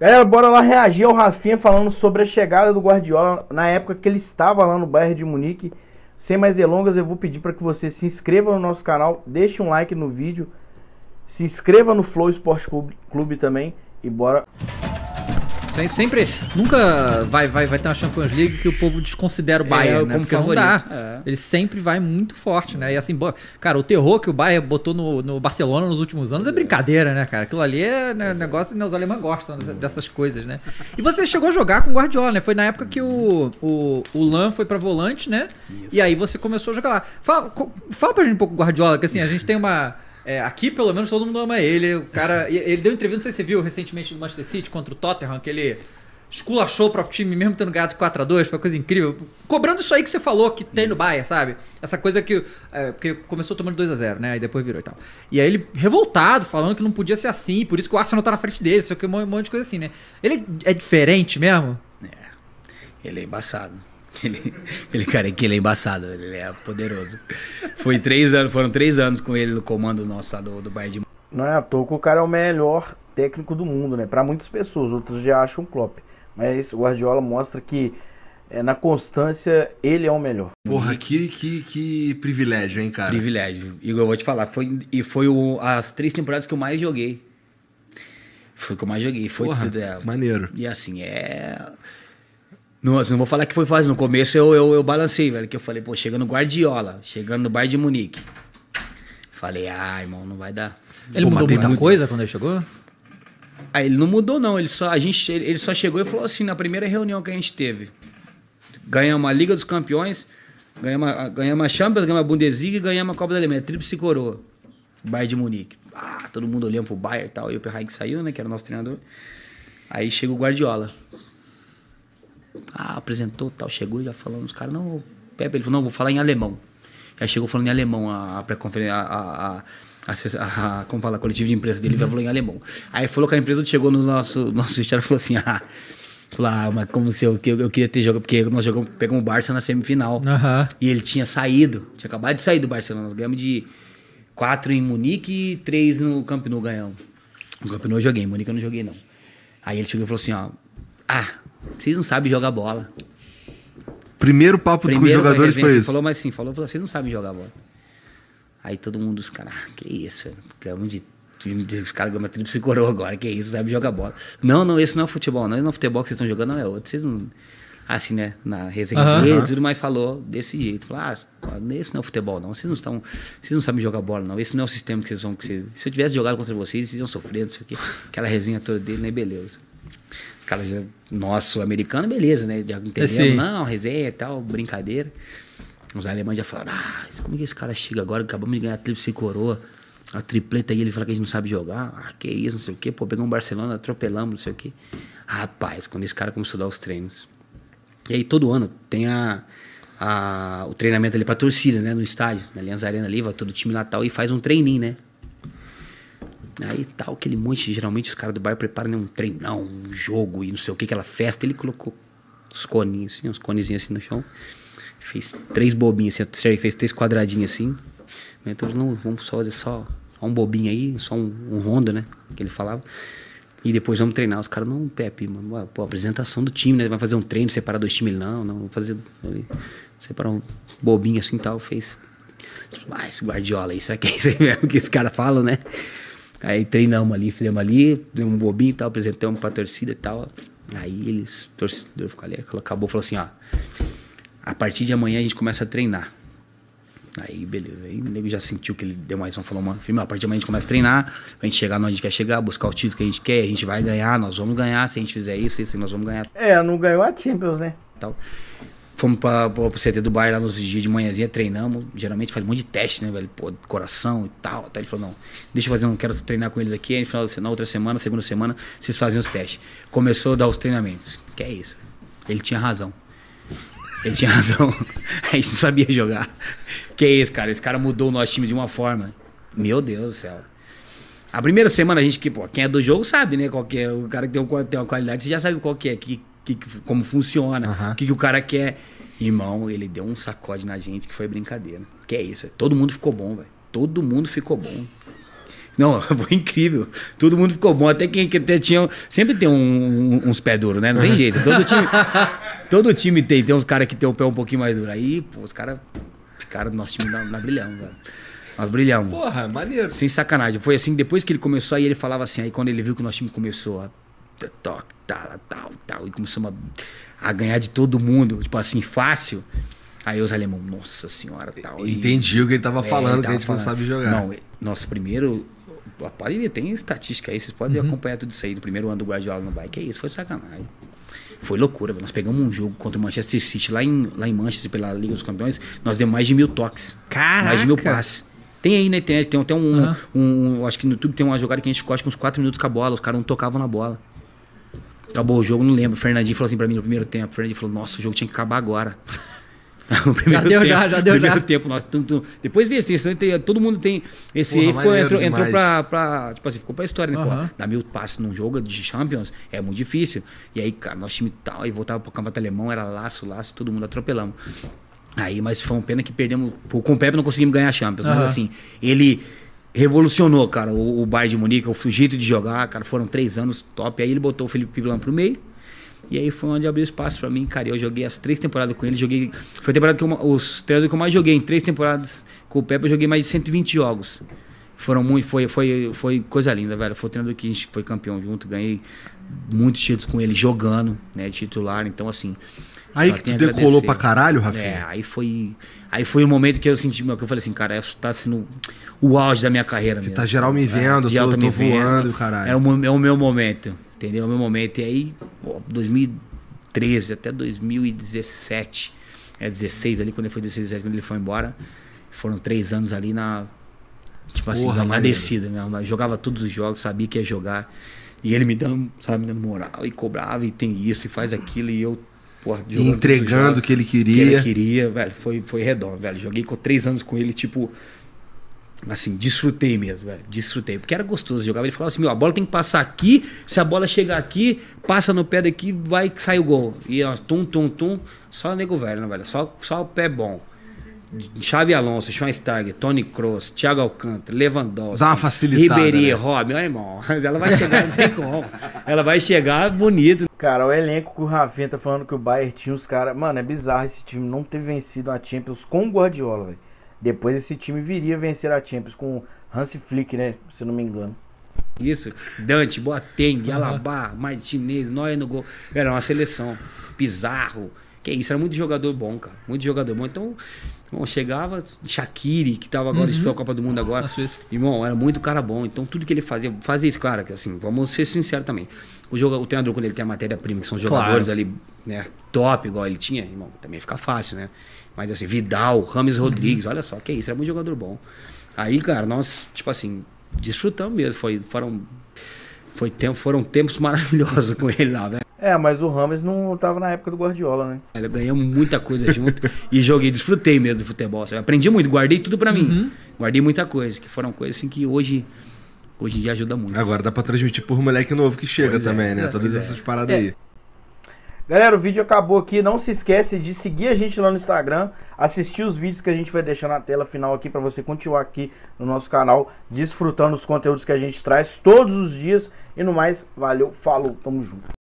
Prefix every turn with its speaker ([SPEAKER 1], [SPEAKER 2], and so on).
[SPEAKER 1] Galera, bora lá reagir ao Rafinha falando sobre a chegada do Guardiola na época que ele estava lá no Bayern de Munique. Sem mais delongas, eu vou pedir para que você se inscreva no nosso canal, deixe um like no vídeo, se inscreva no Flow Esporte Clube, Clube também e bora
[SPEAKER 2] Sempre, nunca vai, vai, vai ter uma Champions League que o povo desconsidera o
[SPEAKER 3] É,
[SPEAKER 2] Bayern, né?
[SPEAKER 3] como
[SPEAKER 2] Porque não
[SPEAKER 3] favorito.
[SPEAKER 2] dá.
[SPEAKER 3] É.
[SPEAKER 2] Ele sempre vai muito forte, né? E assim, cara, o terror que o Bayern botou no, no Barcelona nos últimos anos é brincadeira, né, cara? Aquilo ali é né, negócio que os alemães gostam dessas coisas, né? E você chegou a jogar com o Guardiola, né? Foi na época que o, o, o Lan foi pra volante, né? E aí você começou a jogar lá. Fala, fala pra gente um pouco do Guardiola, que assim, a gente tem uma. É, aqui, pelo menos, todo mundo ama ele. O cara. Ele deu entrevista, não sei se você viu recentemente no Manchester City contra o Tottenham, que ele esculachou o próprio time, mesmo tendo ganhado de 4x2, foi uma coisa incrível. Cobrando isso aí que você falou que tem no Bayern, sabe? Essa coisa que. é, porque começou tomando 2x0, né? Aí depois virou e tal. E aí ele revoltado, falando que não podia ser assim, por isso que o Arsenal tá na frente dele, sei o que, um monte de coisa assim, né? Ele é diferente mesmo?
[SPEAKER 3] Ele é embaçado. Ele, ele cara, que ele é embaçado, ele é poderoso. Foi três anos, foram três anos com ele no comando nosso lá do, do Bayern de
[SPEAKER 1] Não é à toa que o cara é o melhor técnico do mundo, né? Para muitas pessoas, outros já acham Klopp. Mas o Guardiola mostra que é, na constância ele é o melhor.
[SPEAKER 4] Porra, que, que, que privilégio, hein, cara?
[SPEAKER 3] Privilégio. Igor, eu vou te falar, foi, e foi o- as três temporadas que eu mais joguei. Foi o que eu mais joguei, foi
[SPEAKER 4] Porra,
[SPEAKER 3] tudo. É,
[SPEAKER 4] maneiro.
[SPEAKER 3] E assim, é. Não, assim, não vou falar que foi fácil. No começo eu, eu, eu balancei, velho. Que eu falei, pô, chegando Guardiola, chegando no Bayern de Munique. Falei, ah, irmão, não vai dar.
[SPEAKER 2] Ele
[SPEAKER 4] Pô,
[SPEAKER 2] mudou muita
[SPEAKER 4] muito-
[SPEAKER 2] coisa quando ele chegou?
[SPEAKER 3] Aí ele não mudou, não. Ele só, a gente, ele só chegou e falou assim na primeira reunião que a gente teve. Ganhamos a Liga dos Campeões, ganhamos a, ganhamos a Champions, ganhamos a Bundesliga e ganhamos a Copa da Alemanha. Tríplice coroa. Bayern de Munique. Ah, todo mundo olhando pro Bayern e tal. E o Perrain que saiu, né? Que era o nosso treinador. Aí chega o Guardiola. Ah, apresentou tal, chegou e já falando. Os caras, não, Pepe, ele falou, não, vou falar em alemão. Aí chegou falando em alemão a, pré-conferência, a, a, como fala, a coletiva de imprensa dele, ele falou em alemão. Aí falou que a empresa chegou no nosso, nosso vestiário e falou assim, ah, falou, ah, mas como se eu, eu, eu queria ter jogado, porque nós jogamos, pegamos o Barça na semifinal.
[SPEAKER 2] Aham.
[SPEAKER 3] E ele tinha saído, tinha acabado de sair do Barcelona. Nós ganhamos de quatro em Munique e três no Camp Nou ganhamos. No Camp Nou eu joguei, em Munique eu não joguei não. Aí ele chegou e falou assim, ó, ah, vocês não sabem jogar bola.
[SPEAKER 4] Primeiro papo com os
[SPEAKER 3] Primeiro
[SPEAKER 4] jogadores foi isso.
[SPEAKER 3] Falou, mas sim, falou, falou, vocês não sabem jogar bola. Aí todo mundo, os caras, ah, que isso, velho, ganhamos de, de- os caras ganham uma tríplice coroa agora, que isso, sabe jogar bola. Não, não, esse não é futebol, não, esse não é futebol que vocês estão jogando, não é outro, vocês não... Assim, né, na resenha
[SPEAKER 2] Aham.
[SPEAKER 3] dele, tudo mais falou desse jeito. Falou, ah, esse não é futebol, não, vocês não estão, vocês não sabem jogar bola, não, esse não é o sistema que vocês vão... Que vocês, se eu tivesse jogado contra vocês, vocês iam sofrer, não sei o quê. Aquela resenha toda dele, né, beleza. Os caras, nosso americano, beleza, né? Já entendemos, não, resenha e tal, brincadeira. Os alemães já falaram, ah, como é que esse cara chega agora? Acabamos de ganhar a tríplice coroa, a tripleta aí, ele fala que a gente não sabe jogar. Ah, que isso, não sei o quê. Pô, pegamos o Barcelona, atropelamos, não sei o quê. Rapaz, quando esse cara começou a dar os treinos. E aí todo ano tem a, a- o treinamento ali pra torcida, né? No estádio, na Allianz Arena ali, vai todo time lá tal e faz um treininho, né? Aí tal, aquele monte, geralmente os caras do bairro preparam né, um treinão, um jogo e não sei o que, aquela festa. Ele colocou os coninhos assim, uns conezinhos assim no chão. Fez três bobinhos assim, fez três quadradinhos assim. Então, não, vamos só fazer só, um bobinho aí, só um, um né? Que ele falava. E depois vamos treinar. Os caras, não, Pepe, mano, pô, apresentação do time, né? Vai fazer um treino, separar dois times, não, não, vamos fazer. ali, separar um bobinho assim e tal. Fez. Ah, esse Guardiola aí, será que é isso aí mesmo que esse cara fala, né? Aí treinamos ali, fizemos ali, fizemos um bobinho e tal, apresentamos pra torcida e tal. Aí eles, o torcedor ficou ali, acabou, falou assim, ó, a partir de amanhã a gente começa a treinar. Aí, beleza. Aí o nego já sentiu que ele deu mais uma, falou, mano, firme, a partir de amanhã a gente começa a treinar, a gente chegar onde a gente quer chegar, buscar o título que a gente quer, a gente vai ganhar, nós vamos ganhar, se a gente fizer isso, isso nós vamos ganhar
[SPEAKER 1] É, não ganhou a Champions, né?
[SPEAKER 3] tal. Fomos pra, pra, pro CT do Bayern lá nos dias de manhãzinha, treinamos. Geralmente faz um monte de teste, né, velho? Pô, coração e tal. Até ele falou, não, deixa eu fazer, não quero treinar com eles aqui. Aí no final na outra semana, segunda semana, vocês fazem os testes. Começou a dar os treinamentos. Que é isso. Ele tinha razão. Ele tinha razão. a gente não sabia jogar. Que é isso, cara? Esse cara mudou o nosso time de uma forma. Meu Deus do céu. A primeira semana a gente que, pô, quem é do jogo sabe, né? Qual que é. O cara que tem, um- tem uma qualidade, você já sabe qual que é, que, que, como funciona, o
[SPEAKER 4] Aham.
[SPEAKER 3] que, que o cara quer. Irmão, ele deu um sacode na gente que foi brincadeira. Que é isso, todo mundo ficou bom, velho. Todo mundo ficou bom. Não, foi incrível. Todo mundo ficou bom. Até quem que até tinha. Sempre tem um- um- uns pés duros, né? Não tem jeito. Todo time, todo time tem. Tem uns caras que tem o pé um pouquinho mais duro. Aí, pô, os caras ficaram do nosso time na, na brilhão, velho. Nós brilhamos.
[SPEAKER 4] Porra, maneiro.
[SPEAKER 3] Sem sacanagem. Foi assim, depois que ele começou, aí ele falava assim, aí quando ele viu que o nosso time começou a toque, tal, tal, tal, e começamos a, a ganhar de todo mundo, tipo assim, fácil. Aí os alemão, nossa senhora, tal. e-
[SPEAKER 4] Entendi o que ele tava
[SPEAKER 3] é,
[SPEAKER 4] falando,
[SPEAKER 3] ele
[SPEAKER 4] que a gente
[SPEAKER 3] tava
[SPEAKER 4] não
[SPEAKER 3] falando.
[SPEAKER 4] sabe jogar.
[SPEAKER 3] Não, nosso primeiro. Pode ver, tem estatística aí, vocês podem acompanhar tudo isso aí. No primeiro ano do Guardiola no bike, é isso, foi sacanagem. Foi loucura. Nós pegamos um jogo contra o Manchester City lá em, lá em Manchester, pela Liga dos Campeões. Nós demos mais de mil toques. Mais de mil passes. Tem aí na internet, tem até um,
[SPEAKER 2] Aham.
[SPEAKER 3] um- Acho que no YouTube tem uma jogada que a gente acho que uns 4 minutos com a bola. Os caras não tocavam na bola. Acabou o jogo, não lembro. O Fernandinho falou assim pra mim no primeiro tempo. O Fernandinho falou: Nossa, o jogo tinha que acabar agora. No primeiro
[SPEAKER 2] deu,
[SPEAKER 3] tempo,
[SPEAKER 2] já, já deu,
[SPEAKER 3] primeiro
[SPEAKER 2] já.
[SPEAKER 3] tempo, nós, tum, tum. Depois veio assim, isso todo mundo tem. Esse
[SPEAKER 4] Porra,
[SPEAKER 3] aí ficou, entrou, entrou pra, pra. Tipo assim, ficou pra história, né? Pô,
[SPEAKER 2] Aham.
[SPEAKER 3] dar mil passes num jogo de Champions é muito difícil. E aí, cara, nosso time tal, e voltava pro campeonato alemão, era laço, laço, todo mundo atropelamos. Aí, mas foi uma pena que perdemos. Com o Pepe não conseguimos ganhar a Champions.
[SPEAKER 2] Aham.
[SPEAKER 3] Mas assim, ele revolucionou, cara, o, o Bayern de Munique, o jeito de jogar, cara, foram três anos top. Aí ele botou o Felipe Pilão pro meio. E aí foi onde abriu espaço pra mim, cara. Eu joguei as três temporadas com ele. Joguei. Foi a temporada que eu, os treinadores que eu mais joguei. Em três temporadas com o Pepe, eu joguei mais de 120 jogos. Foram muito. Foi, foi, foi coisa linda, velho. Foi o treinador que a gente foi campeão junto. Ganhei muitos títulos com ele jogando, né? Titular. Então, assim.
[SPEAKER 4] Aí
[SPEAKER 3] só
[SPEAKER 4] que tu decolou
[SPEAKER 3] agradecer.
[SPEAKER 4] pra caralho,
[SPEAKER 3] É,
[SPEAKER 4] Rafinha?
[SPEAKER 3] aí foi. Aí foi o momento que eu senti, meu, que eu falei assim, cara, isso tá sendo o auge da minha carreira. mesmo.
[SPEAKER 4] tá geral me vendo,
[SPEAKER 3] geral
[SPEAKER 4] tô- tô
[SPEAKER 3] me vendo.
[SPEAKER 4] voando e o caralho.
[SPEAKER 3] É o, é o meu momento, entendeu? É o meu momento. E aí, pô, 2013 até 2017, é 16 ali, quando ele foi 16, 17, quando ele foi embora, foram três anos ali na. Tipo assim,
[SPEAKER 4] Porra,
[SPEAKER 3] na
[SPEAKER 4] maneiro.
[SPEAKER 3] descida mesmo. Jogava todos os jogos, sabia que ia jogar. E ele me dando, sabe, me dando moral e cobrava, e tem isso, e faz aquilo, e eu, porra,
[SPEAKER 4] Entregando o que ele
[SPEAKER 3] que
[SPEAKER 4] queria.
[SPEAKER 3] ele queria, velho. Foi, foi redondo, velho. Joguei com três anos com ele, tipo. Assim, desfrutei mesmo, velho. Desfrutei. Porque era gostoso. Jogava, ele falava assim: meu, a bola tem que passar aqui. Se a bola chegar aqui, passa no pé daqui, vai que sai o gol. E nós, tum, tum, tum. Só nego velho, né, velho? Só, só o pé bom. Xavi Alonso, Schweinsteiger, Tony Kroos, Thiago Alcântara, Lewandowski,
[SPEAKER 4] Dá uma facilitada,
[SPEAKER 3] Ribéry,
[SPEAKER 4] né?
[SPEAKER 3] Robin, meu irmão. Ela vai chegar, não tem como. Ela vai chegar bonita.
[SPEAKER 1] Cara, o elenco que o Rafinha tá falando que o Bayern tinha os caras. Mano, é bizarro esse time não ter vencido a Champions com o Guardiola, velho. Depois esse time viria vencer a Champions com o Hansi Flick, né? Se eu não me engano.
[SPEAKER 3] Isso, Dante, Boateng, Alaba, Martinez, Neuer no gol. Era uma seleção. Pizarro. Que isso, era muito jogador bom, cara. Muito jogador bom. Então, irmão, chegava Shaqiri, que tava agora disputou a Copa do Mundo agora.
[SPEAKER 2] Na Suíça.
[SPEAKER 3] Irmão, era muito cara bom. Então, tudo que ele fazia, fazia isso, claro, que assim, vamos ser sinceros também. O, joga, o treinador, quando ele tem a matéria-prima, que são jogadores ali, né, top, igual ele tinha, irmão, também fica fácil, né? Mas assim, Vidal, Rames Rodrigues, olha só, que isso, era muito jogador bom. Aí, cara, nós, tipo assim, desfrutamos mesmo. Foi, foram, foi tempo, foram tempos maravilhosos com ele lá, velho.
[SPEAKER 1] É, mas o Rames não tava na época do Guardiola, né?
[SPEAKER 3] Velho, Ganhamos muita coisa junto e joguei, desfrutei mesmo do futebol. sabe? Aprendi muito, guardei tudo pra mim. Guardei muita coisa, que foram coisas assim que hoje, hoje em dia ajuda muito.
[SPEAKER 4] Agora dá pra transmitir por moleque novo que chega
[SPEAKER 3] Pois é,
[SPEAKER 4] também, né?
[SPEAKER 3] é,
[SPEAKER 4] Todas
[SPEAKER 3] pois é.
[SPEAKER 4] essas paradas aí.
[SPEAKER 1] Galera, o vídeo acabou aqui. Não se esquece de seguir a gente lá no Instagram, assistir os vídeos que a gente vai deixar na tela final aqui pra você continuar aqui no nosso canal, desfrutando os conteúdos que a gente traz todos os dias. E no mais, valeu, falou, tamo junto.